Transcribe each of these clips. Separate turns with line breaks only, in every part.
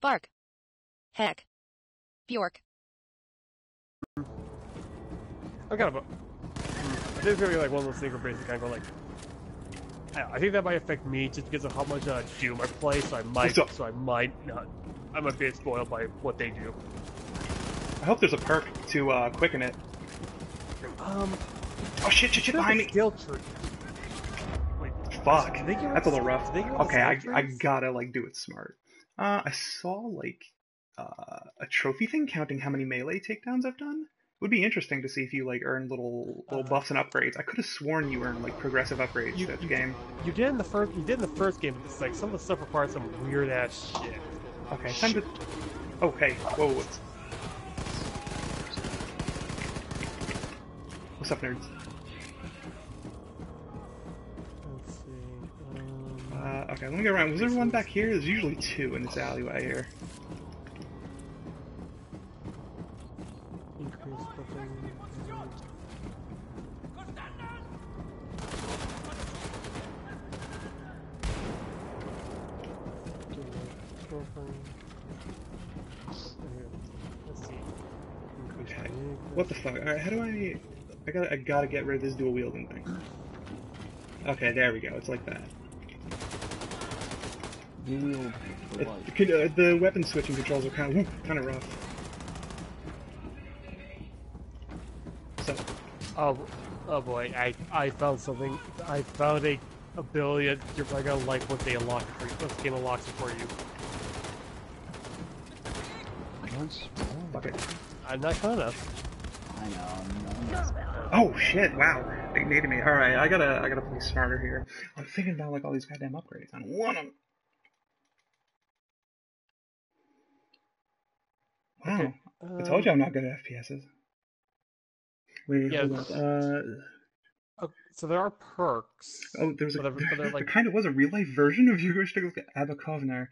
Bark. Heck. Bjork.
I'm kind of a. I think it's gonna be like one of those things where basically kind of go like. I I think that might affect me just because of how much uh, Doom I play, so I might,
What's
so I might not. I'm a bit spoiled by what they do.
I hope there's a perk to uh, quicken it.
Um,
Oh shit, shit, shit behind me!
skill tree. Wait,
Fuck.
I think you're
That's a little rough.
I think you're on
Okay, I, I gotta like do it smart. Uh, I saw like uh, a trophy thing counting how many melee takedowns I've done. It Would be interesting to see if you like earn little little
Uh,
buffs and upgrades. I could have sworn you earned like progressive upgrades
You-
this
you-
game.
You did in the first. You did in the first game. But it's like some of the stuff requires some weird ass shit.
Okay, time to. Oh hey, whoa, what's what's up, nerds? Uh, okay, let me go around. Was there one back here? There's usually two in this alleyway here. Okay. What the fuck? Alright, how do I... I gotta, I gotta get rid of this dual wielding thing. Okay, there we go. It's like that.
You wield the
It,
light.
could, uh, the weapon switching controls are kind of kind of rough. So,
Oh, oh boy! I I found something. I found a ability that you're probably gonna like what they unlock it for you. What game unlocks it for you.
Don't
fuck it.
I'm not gonna.
I know,
Oh shit! Wow, they needed me. All right, I gotta, I gotta play smarter here. I'm thinking about like all these goddamn upgrades. I don't want them. Wow,
Okay,
I told you I'm not good at FPSs. Wait,
Yeah.
hold on. Uh,
Oh, so there are perks.
Oh, there was a
But they're-
there kind of was a real life version of Yuri Abba Kovner,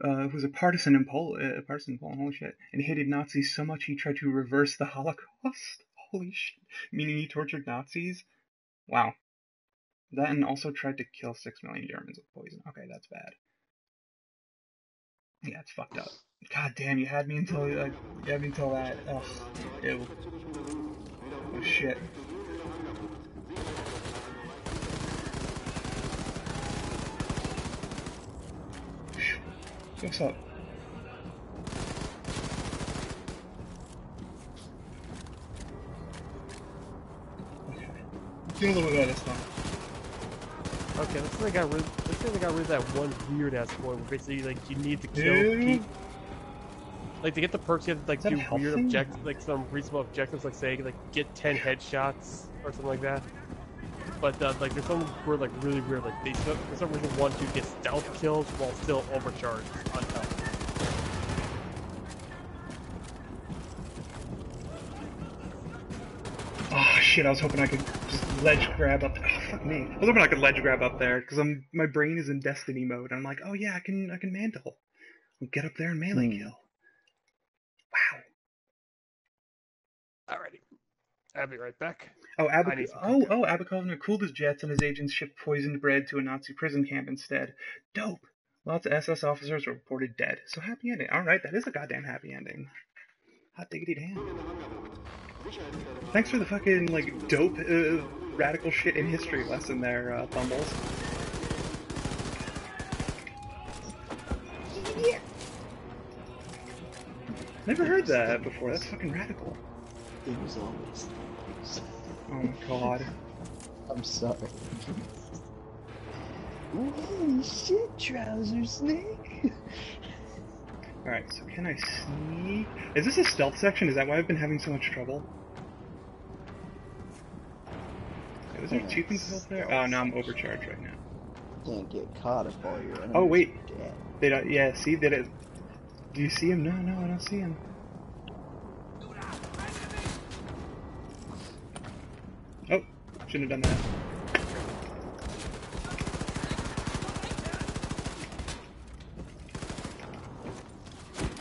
uh, who was a partisan in Poland, uh, partisan in Poland. Holy shit! And hated Nazis so much he tried to reverse the Holocaust. Holy shit! Meaning he tortured Nazis. Wow. That and also tried to kill six million Germans with poison. Okay, that's bad. Yeah, it's fucked up. God damn, you had me until like, you had me until that. Ugh, ew. Oh shit. What's up? Okay. Doing a little bit better this time.
Okay, let's say they got rid. Let's say they got rid of that one weird ass point where basically like you need to kill.
Dude.
Keep, like to get the perks, you have to like do
a
weird
thing?
object, like some reasonable objectives, like say like get ten headshots or something like that. But uh, like there's some weird, like really weird, like they for some reason want to get stealth kills while still overcharged on top.
Oh shit! I was hoping I could just ledge grab up. Oh, fuck me! I was hoping I could ledge grab up there because I'm my brain is in Destiny mode. I'm like, oh yeah, I can I can mantle. I'll get up there and melee
Hmm.
kill. Wow.
Alrighty, I'll be right back.
Oh,
I
Abac- oh, oh, Abba Kovner cooled his jets and his agents shipped poisoned bread to a Nazi prison camp instead. Dope. Lots of SS officers were reported dead. So happy ending. All right, that is a goddamn happy ending. Hot diggity damn. Thanks for the fucking like dope uh, radical shit in history lesson there, uh, Bumbles. Never heard that before. That's fucking radical.
It was always.
Oh my god.
I'm sorry. Holy shit, trouser snake!
Alright, so can I sneak? Is this a stealth section? Is that why I've been having so much trouble? Was there two people up there? Oh, now I'm overcharged right now.
Can't get caught if all your enemies
Oh, wait.
are dead.
They don't, yeah, see, did it. Do you see him? No, no, I don't see him. Shouldn't have done that.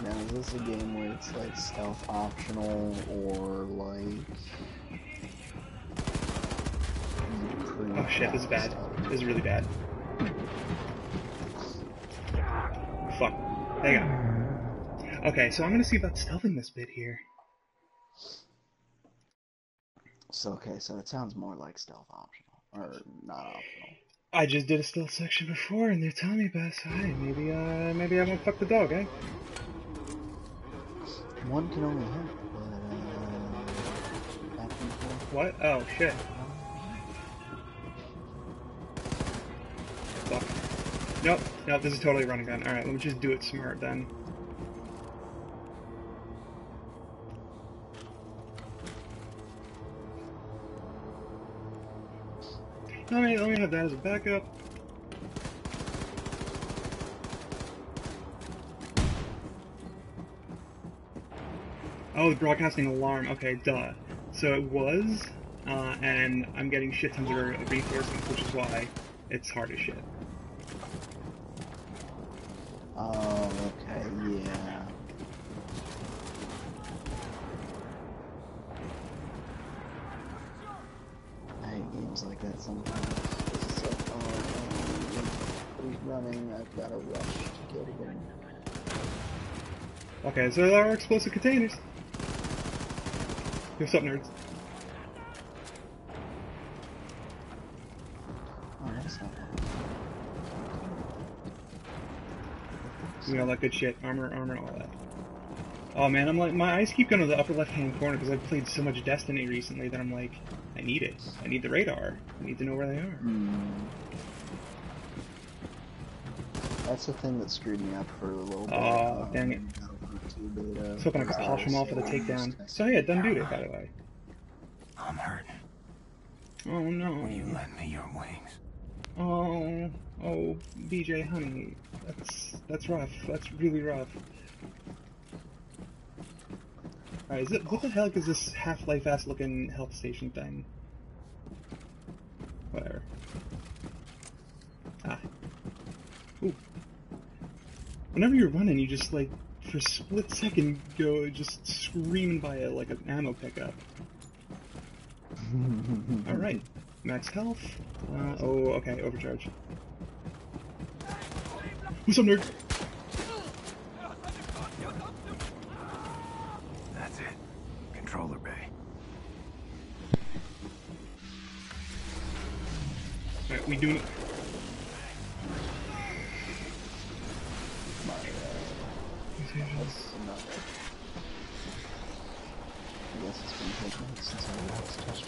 Now, is this a game where it's like stealth optional or like.
Oh shit, this is bad. This is really bad. Fuck. Hang on. Okay, so I'm gonna see about stealthing this bit here.
So okay, so it sounds more like stealth optional or not optional.
I just did a stealth section before, and they're telling me about hey, maybe uh maybe I won't fuck the dog, eh?
One can only hope, but uh, back and forth.
What? Oh shit. Fuck. Nope, nope, this is totally running gun. Alright, let me just do it smart then. Let me, let me have that as a backup. Oh, the broadcasting alarm. Okay, duh. So it was, uh, and I'm getting shit tons of reinforcements, which is why it's hard as shit.
Oh, okay, yeah. I hate games like that sometimes. He's running, I've got rush to get.
Okay, so there are explosive containers. What's up, nerds?
Oh, that's not bad.
You know, all that good shit. Armor, armor, all that. Oh man, I'm like, my eyes keep going to the upper left hand corner because I've played so much Destiny recently that I'm like, I need it. I need the radar. I need to know where they are.
Hmm. That's the thing that screwed me up for a little bit.
Oh,
um,
dang it.
Battlefield 2
I was hoping I could
because
polish them
was
off with a takedown. So yeah, done dude it, by the way.
I'm hurt.
Oh no.
Will you lend me your wings?
Oh, oh, BJ, honey, that's that's rough. That's really rough. Alright, is it what the heck is this Half-Life ass looking health station thing? Whatever. Ah. Ooh. Whenever you're running, you just like for a split second go just screaming by a like an ammo pickup. Alright. Max health. Uh, oh, okay, overcharge. What's up, nerd? Alright, we do.
I guess it's been taken since I last touched.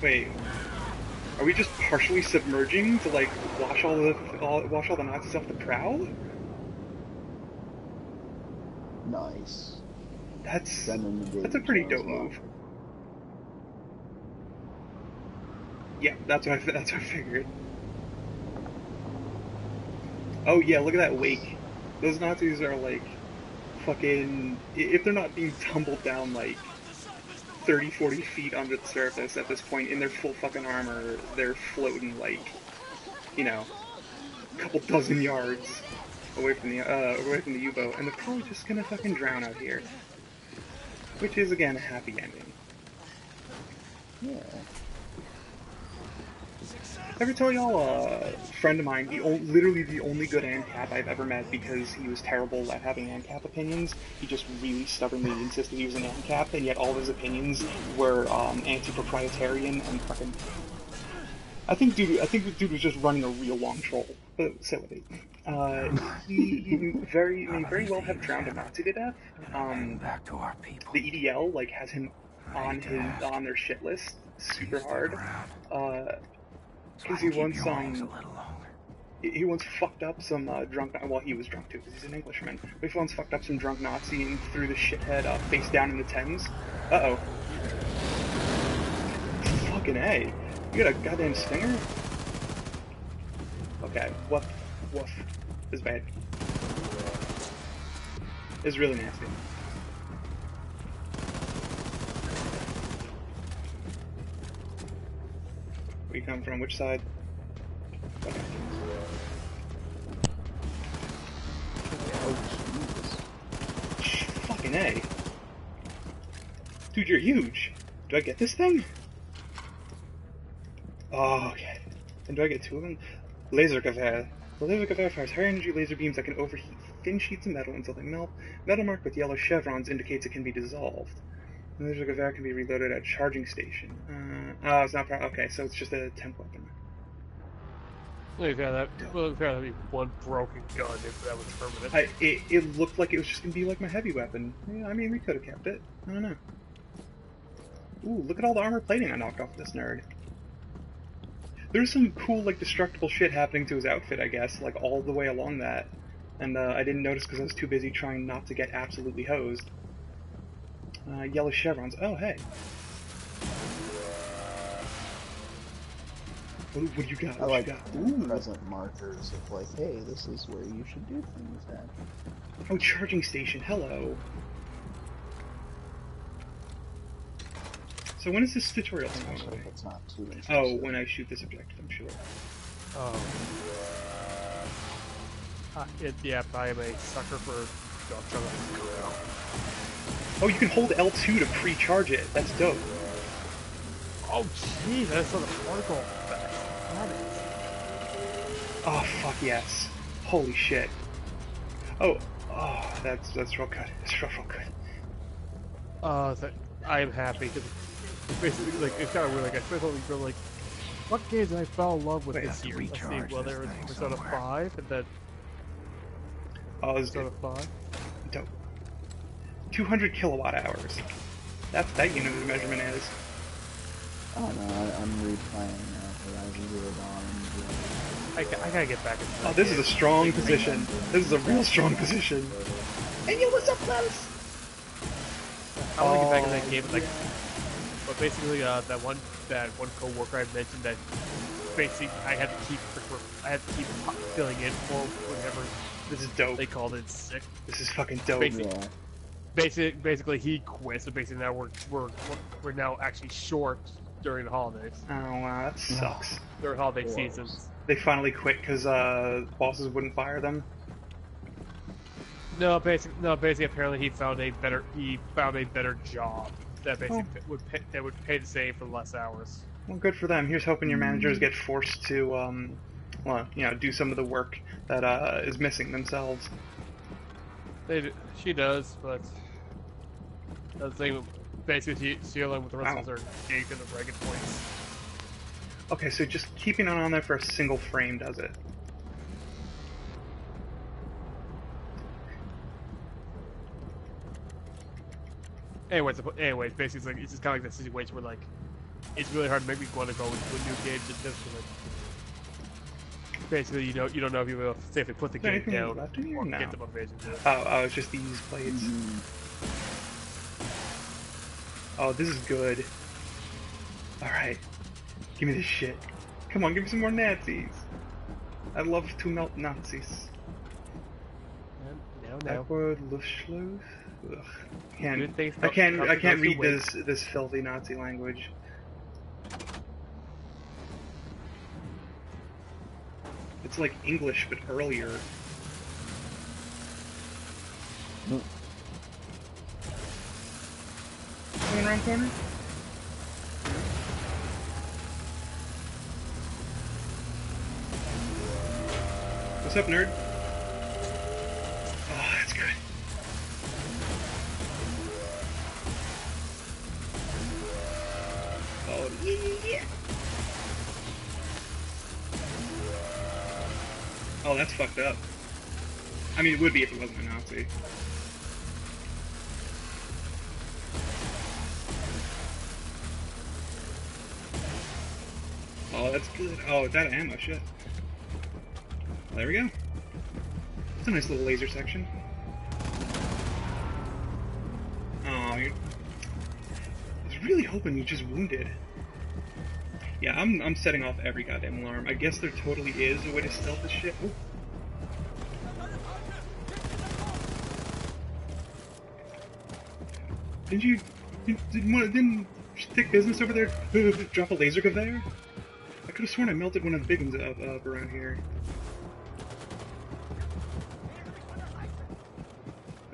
Wait. Partially submerging to like wash all the all, wash all the Nazis off the prow?
Nice.
That's
Send in the
that's a pretty dope
one.
move. Yeah, that's what I that's what I figured. Oh yeah, look at that wake. Those Nazis are like fucking if they're not being tumbled down like 30 40 feet under the surface at this point in their full fucking armor, they're floating like you know, a couple dozen yards away from the uh away from the U-boat and they're probably just gonna fucking drown out here. Which is again a happy ending.
Yeah.
Ever tell y'all a friend of mine, the o- literally the only good ANCAP I've ever met because he was terrible at having ANCAP opinions. He just really stubbornly insisted he was an ANCAP, and yet all his opinions were um, anti-proprietarian and fucking. I think dude, I think the dude was just running a real long troll. But so it. Uh, he, he very, may very well have drowned a Nazi to death. Um,
Back to our people.
the EDL like has him on his on their shit list super hard. Uh, Because he once
your wings a
um he he once fucked up some uh, drunk. Well, he was drunk too because he's an Englishman. But he once fucked up some drunk Nazi and threw the shithead uh, face down in the Thames. Uh oh. Fucking a. You got a goddamn stinger. Okay. Woof. Woof. This is bad. It's really nasty. You come from? Which side?
Oh, Jesus.
fucking A. Dude, you're huge. Do I get this thing? Oh, okay. And do I get two of them? Laser Gewehr. The laser Gewehr fires high energy laser beams that can overheat thin sheets of metal until they melt. Metal marked with yellow chevrons indicates it can be dissolved. Laser Gewehr can be reloaded at charging station. Uh, oh, it's not. Pro- okay, so it's just a temp weapon.
We've had that. Well, we've that be one broken gun if that was permanent.
I, it, it looked like it was just gonna be like my heavy weapon. Yeah, I mean, we could have kept it. I don't know. Ooh, look at all the armor plating I knocked off this nerd. There's some cool, like, destructible shit happening to his outfit, I guess, like, all the way along that. And uh, I didn't notice because I was too busy trying not to get absolutely hosed. Uh, yellow chevrons. Oh, hey. What, what do you got?
I like
you got? Ooh.
present markers of like, hey, this is where you should do things at.
Oh, charging station. Hello. So when is this tutorial thing going
Especially
away?
if it's not too
Oh, when I shoot this objective, I'm sure.
Oh. Uh, it, yeah, I am a sucker for dog chugging.
Oh, you can hold L2 to pre-charge it. That's dope.
Oh, jeez, that's not a particle effect.
Oh, fuck yes. Holy shit. Oh, oh, that's that's real good. It's real, real good.
Uh, that, I am happy because basically, like, it's kind of weird. Like, I spent all these, like, what games I fall in love with
Wait,
this year? Let's see.
recharge
Well,
this
there was
thing
Persona
somewhere.
5, and then
Oh, it's
Persona
dope.
5.
dope. 200 kilowatt hours. That's that unit of measurement is.
I don't know, I, I'm replaying uh, Horizon Zero Dawn.
I, I gotta get back into
Oh,
that
this is a strong position. This is a real strong position.
Hey, yo, what's up, Klaus?
I want to get back in
Oh.
that game, but like, but basically, uh, that one that one coworker I mentioned that basically I had to keep I had to keep filling in for whatever.
This is dope.
they called it sick.
This is fucking dope.
Basic-
Yeah.
Basically, basically he quit. So basically now we're we're we're now actually short during the holidays,
Oh wow, that sucks.
during holiday
Gross.
seasons.
They finally quit because uh, bosses wouldn't fire them.
No, basically, no, basically, apparently he found a better he found a better job that basically would pay, that would pay the same for less hours.
Well, good for them. Here's hoping your managers get forced to, um, well, you know, do some of the work that uh, is missing themselves.
They, d- she does, but the thing, basically, she with the rest of are gauged in the ragged points.
Okay, so just keeping it on there for a single frame does it.
Anyways, anyways, basically, it's, like, it's just kind of like the situation where like it's really hard to make me want to go into a new game just because like basically you know you don't know if you'll be able to safely put the
Is there
game down
left in here?
or
No.
get the motivation to.
Oh, oh, it's just these plates.
Mm,
Oh, this is good. Alright. Give me this shit. Come on, give me some more Nazis. I love to melt Nazis.
No, no.
Backward Luftschluss? Ugh. Can't, I can't, I can't read this, this filthy Nazi language. It's like English, but earlier.
Mm.
Going around corner? What's up, nerd? Oh, that's fucked up. I mean, it would be if it wasn't a Nazi. Oh, that's good. Oh, it's out of ammo, shit. There we go. It's a nice little laser section. Oh, you're... I was really hoping you just wounded. Yeah, I'm, I'm setting off every goddamn alarm. I guess there totally is a way to stealth this shit. Ooh. Didn't you... Did, did one, didn't Thick Business over there drop a laser there? I could have sworn I melted one of the big ones up, up around here.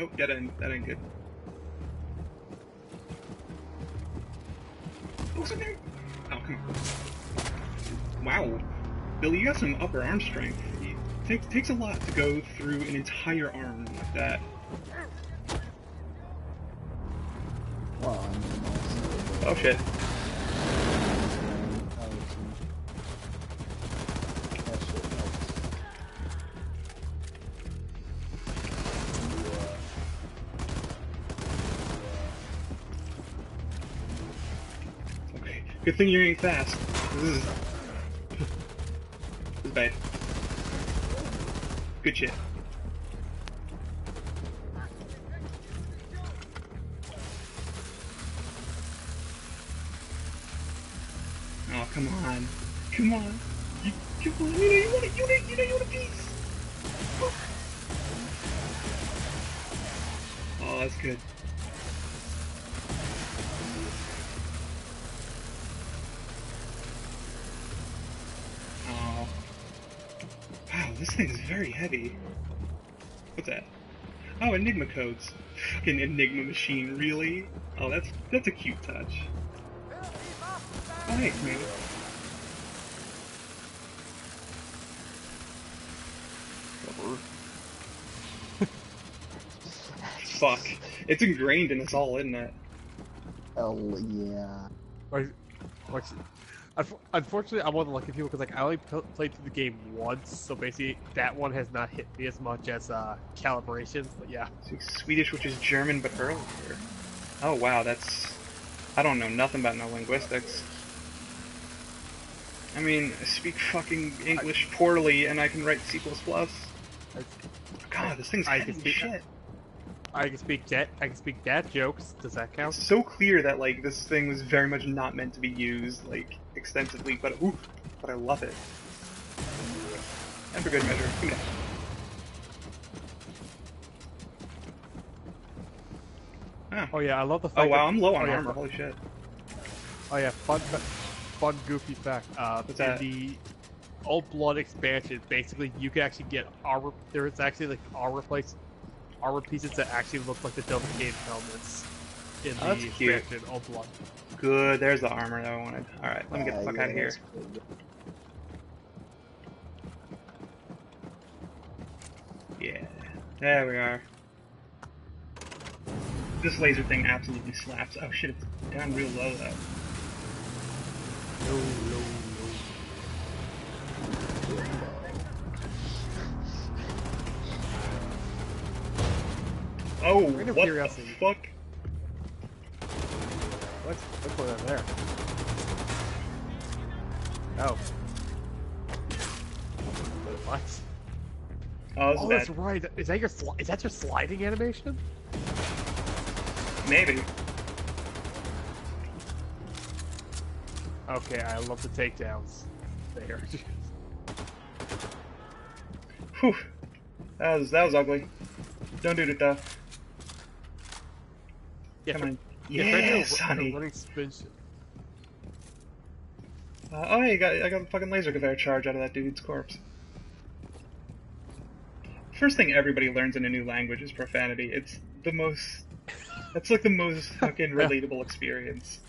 Oh, that ain't, that ain't good. Wow. Billy, you got some upper arm strength. It takes, takes a lot to go through an entire arm like that.
Well, I mean, also,
Oh shit.
that shit helps.
Okay. Good thing you ain't fast. This is. Good shit. Oh, come on. Come on. You, come on. You know you want a, you know, you know you want a piece. Oh, that's good. This thing is very heavy. What's that? Oh, Enigma codes. Fucking Enigma machine, really? Oh, that's that's a cute touch. Oh, hey, man. Fuck. It's ingrained in us all, isn't it?
Hell yeah.
Like, like, unf- unfortunately, I'm one of the lucky people because like I only played through the game once, so basically that one has not hit me as much as uh, calibrations. But yeah,
Swedish, which is German, but earlier. Oh wow, that's. I don't know nothing about no linguistics. I mean, I speak fucking English poorly, and I can write C++.
I,
God, this thing's
I can speak-
shit.
I can speak that. I can speak that jokes. Does that count?
It's so clear that like this thing was very much not meant to be used like extensively, but ooh, but I love it. And for good measure, give me that. Ah.
Oh yeah, I love the fact.
Oh wow,
that-
I'm low on
oh, yeah,
armor. Holy shit.
Oh yeah, fun, fun, goofy fact. Uh,
What's
in
that?
the Old Blood expansion, basically you can actually get armor. There is actually like armor place, armor pieces that actually look like the Delta Cave helmets in
Oh,
the
that's cute.
expansion Old Blood.
Good. There's the armor that I wanted. All right, let me get the
Uh,
fuck
yeah,
out of here.
that's pretty good.
Yeah. There we are. This laser thing absolutely slaps. Oh shit, it's down real low though.
No,
Oh, what
curiosity.
the fuck?
What's what's going on there? Oh. What?
Oh, this
Oh,
is
that's right. Is that your is that your sliding animation?
Maybe.
Okay, I love the takedowns. There.
Whew. That was that was ugly. Don't do it though.
Yeah,
Come
for-
on.
yeah, try to do a-
Yes, honey.
running spin. sh-
Uh, oh, you got I got a fucking laser conveyor charge out of that dude's corpse. First thing everybody learns in a new language is profanity. It's the most. That's like the most fucking relatable experience.